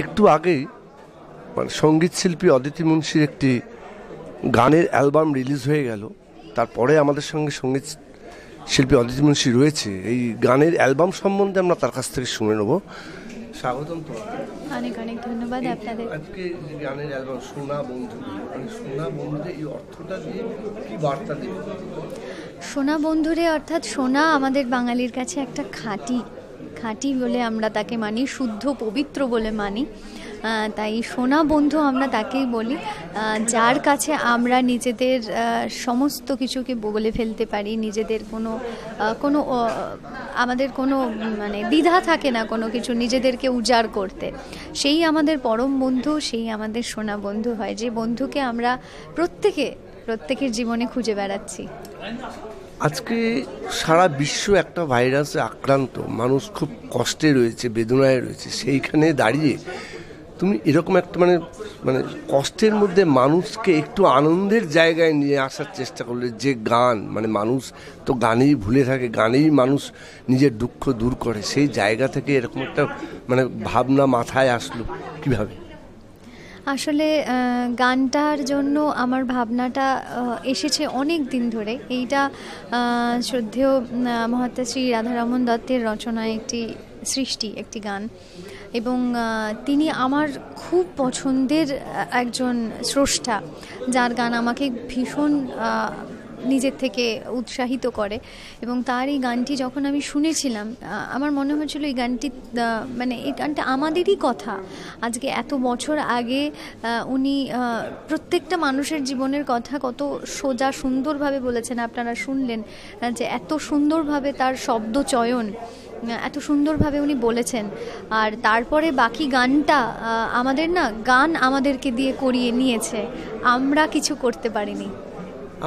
একটু আগেই মানে সংগীত শিল্পী অদিতি মুন্সির একটি গানের অ্যালবাম রিলিজ হয়ে গেল। তারপরে আমাদের সঙ্গে সংগীত শিল্পী অদিতি মুন্সি রয়েছে। এই গানের অ্যালবাম সম্বন্ধে আমরা তার কাছ থেকে শুনে নেব। স্বাগতম অনেক অনেক ধন্যবাদ আপনাদের। আজকে যে গানের অ্যালবাম সোনা বন্ধু মানে সোনা বন্ধুদের এই অর্থটা দিয়ে কি বার্তা দেবে সোনা বন্ধুরে অর্থাৎ সোনা আমাদের বাঙালির কাছে একটা খাঁটি খাঁটি বলে আমরা তাকে মানি, শুদ্ধ, পবিত্র বলে মানি। তাই সোনা বন্ধু আমরা তাকেই বলি। যার কাছে আমরা নিজেদের সমস্ত কিছুকে বলে ফেলতে পারি, নিজেদের কোনো কোনো আমাদের কোনো মানে দ্বিধা থাকে না কোনো কিছু, নিজেদেরকে উজাড় করতে। সেই আমাদের পরম বন্ধু, সেই আমাদের সোনা বন্ধু হয়, যে বন্ধুকে আমরা প্রত্যেকে, প্রত্যেকের জীবনে খুঁজে বেড়াচ্ছি। আজকে সারা বিশ্ব একটা ভাইরাসে আক্রান্ত। মানুষ খুব কষ্টে রয়েছে, বেদনায় রয়েছে। সেইখানে দাঁড়িয়ে তুমি এরকম একটা মানে মানে কষ্টের মধ্যে মানুষকে একটু আনন্দের জায়গায় নিয়ে আসার চেষ্টা করলে যে গান মানে মানুষ তো গানেই ভুলে থাকে, গানেই মানুষ নিজের দুঃখ দূর করে, সেই জায়গা থেকে এরকম একটা মানে ভাবনা মাথায় আসলো কীভাবে? আসলে গানটার জন্য আমার ভাবনাটা এসেছে অনেক দিন ধরে। এইটা শ্রদ্ধেয় মহাত্মাশ্রী মহাত্মা শ্রী রাধারমন দত্তের রচনায় একটি সৃষ্টি, একটি গান। এবং তিনি আমার খুব পছন্দের একজন স্রষ্টা, যার গান আমাকে ভীষণ নিজের থেকে উৎসাহিত করে। এবং তার এই গানটি যখন আমি শুনেছিলাম আমার মনে হয়েছিল এই গানটি মানে এই গানটা আমাদেরই কথা। আজকে এত বছর আগে উনি প্রত্যেকটা মানুষের জীবনের কথা কত সোজা সুন্দরভাবে বলেছেন। আপনারা শুনলেন যে এত সুন্দরভাবে তার শব্দ চয়ন এত সুন্দরভাবে উনি বলেছেন। আর তারপরে বাকি গানটা আমাদের না, গান আমাদেরকে দিয়ে করিয়ে নিয়েছে। আমরা কিছু করতে পারিনি।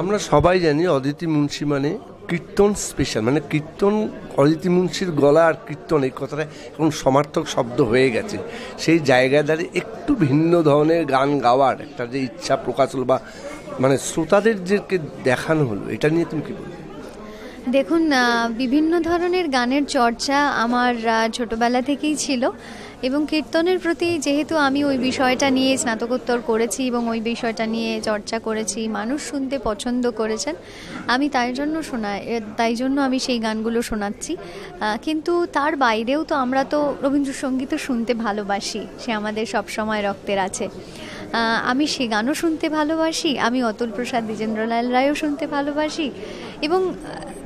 আমরা সবাই জানি অদিতি মুন্সি মানে কীর্তন স্পেশাল মানে কীর্তন, অদিতি মুন্সির গলা আর কীর্তন, এই কথাটা এখন সমার্থক শব্দ হয়ে গেছে। সেই জায়গায় দাঁড়িয়ে একটু ভিন্ন ধরনের গান গাওয়ার একটা যে ইচ্ছা প্রকাশ হলো বা মানে শ্রোতাদের যে দেখানো হলো, এটা নিয়ে তুমি কি বলবে? দেখুন বিভিন্ন ধরনের গানের চর্চা আমার ছোটবেলা থেকেই ছিল। এবং কীর্তনের প্রতি যেহেতু আমি ওই বিষয়টা নিয়ে স্নাতকোত্তর করেছি এবং ওই বিষয়টা নিয়ে চর্চা করেছি, মানুষ শুনতে পছন্দ করেছেন, আমি তাই জন্য শোনা তাই জন্য আমি সেই গানগুলো শোনাচ্ছি। কিন্তু তার বাইরেও তো আমরা তো রবীন্দ্রসঙ্গীতও শুনতে ভালোবাসি, সে আমাদের সবসময় রক্তের আছে। আমি সে গানও শুনতে ভালোবাসি, আমি অতুল প্রসাদ, দ্বিজেন্দ্রলাল রায়ও শুনতে ভালোবাসি। এবং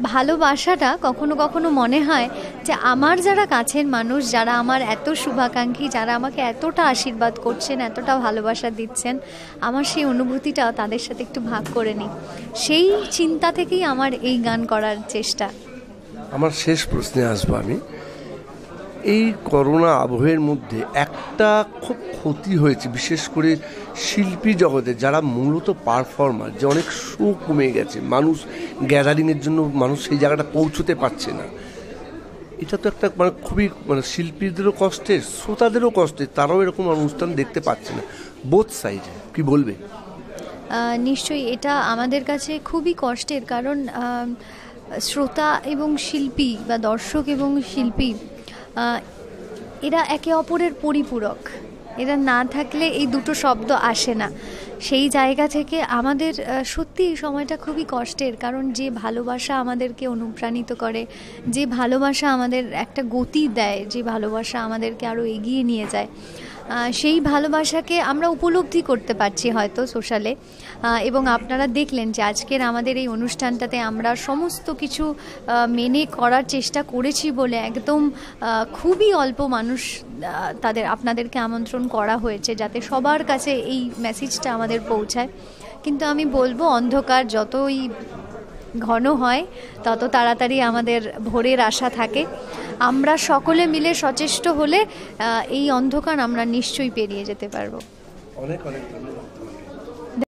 ভালোবাসাটা কখনো কখনো মনে হয় যে আমার যারা কাছের মানুষ, যারা আমার এত শুভাকাঙ্ক্ষী, যারা আমাকে এতটা আশীর্বাদ করছেন, এতটা ভালোবাসা দিচ্ছেন, আমার সেই অনুভূতিটা তাদের সাথে একটু ভাগ করে নিই। সেই চিন্তা থেকেই আমার এই গান করার চেষ্টা। আমার শেষ প্রশ্নে আসব আমি। এই করোনা আবহের মধ্যে একটা খুব ক্ষতি হয়েছে, বিশেষ করে শিল্পী জগতে যারা মূলত পারফর্মার যে অনেক শো কমে গেছে, মানুষ গ্যাদারিংয়ের জন্য মানুষ সেই জায়গাটা পৌঁছতে পারছে না। এটা তো একটা মানে খুবই মানে শিল্পীদেরও কষ্টের শ্রোতাদেরও কষ্টের তারাও এরকম অনুষ্ঠান দেখতে পাচ্ছে না। বোথ সাইডে কি বলবে? নিশ্চয়ই এটা আমাদের কাছে খুবই কষ্টের কারণ শ্রোতা এবং শিল্পী বা দর্শক এবং শিল্পী এরা একে অপরের পরিপূরক। এরা না থাকলে এই দুটো শব্দ আসে না। সেই জায়গা থেকে আমাদের সত্যি সময়টা খুবই কষ্টের, কারণ যে ভালোবাসা আমাদেরকে অনুপ্রাণিত করে, যে ভালোবাসা আমাদের একটা গতি দেয়, যে ভালোবাসা আমাদেরকে আরও এগিয়ে নিয়ে যায় সেই ভালোবাসাকে আমরা উপলব্ধি করতে পারছি হয়তো সোশ্যালে। এবং আপনারা দেখলেন যে আজকের আমাদের এই অনুষ্ঠানটাতে আমরা সমস্ত কিছু মেনে করার চেষ্টা করেছি বলে একদম খুবই অল্প মানুষ তাদের, আপনাদেরকে আমন্ত্রণ করা হয়েছে যাতে সবার কাছে এই মেসেজটা আমাদের পৌঁছায়। কিন্তু আমি বলব, অন্ধকার যতই ঘন হয়, তত তাড়াতাড়ি আমাদের ভোরের আশা থাকে। আমরা সকলে মিলে সচেষ্ট হলে এই অন্ধকার আমরা নিশ্চয়ই পেরিয়ে যেতে পারব। অনেক অনেক ধন্যবাদ।